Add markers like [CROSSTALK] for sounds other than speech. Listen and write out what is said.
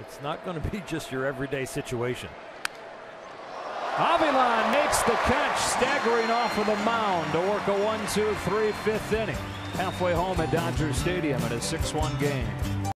It's not going to be [LAUGHS] just your everyday situation. Avilan makes the catch, staggering off of the mound to work a 1 2 3 fifth inning. Halfway home at Dodger Stadium in a 6 1 game.